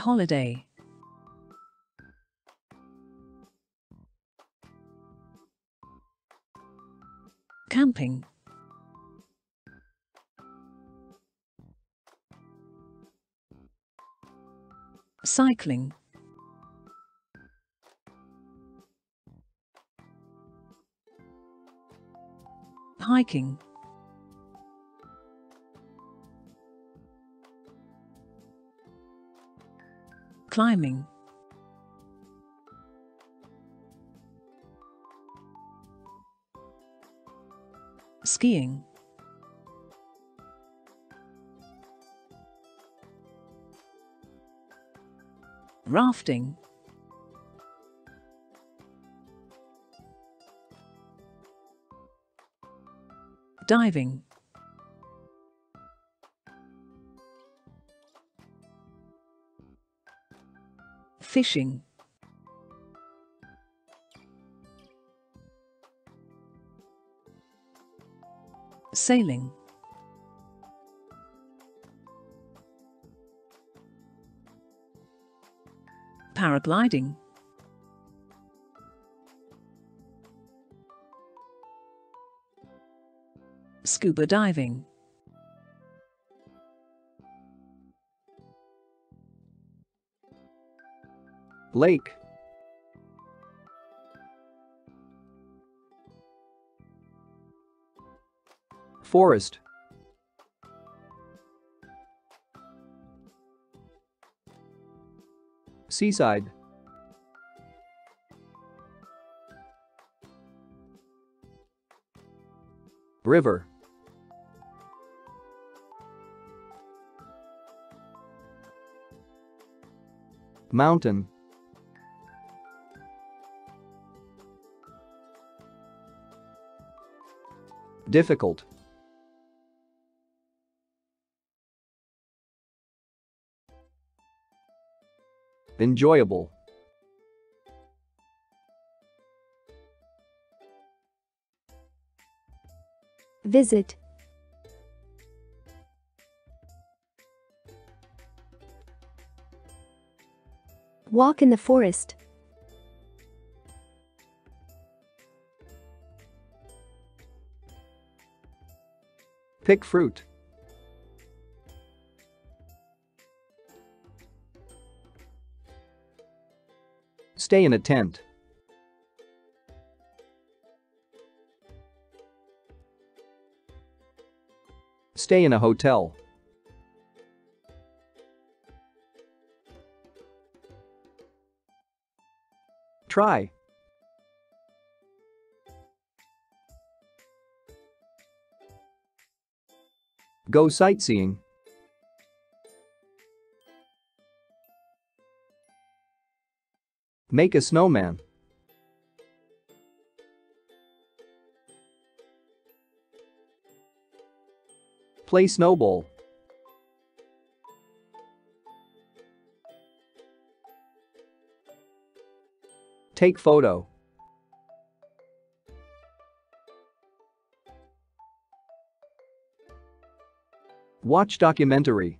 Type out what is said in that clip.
Holiday. Camping. Cycling. Hiking. Climbing. Skiing. Rafting. Diving. Fishing. Sailing. Paragliding. Scuba diving. Lake. Forest. Seaside. River. Mountain. Difficult. Enjoyable. Visit. Walk in the forest. Pick fruit. Stay in a tent. Stay in a hotel. Try. Go sightseeing. Make a snowman. Play snowball. Take photo. Watch documentary.